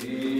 He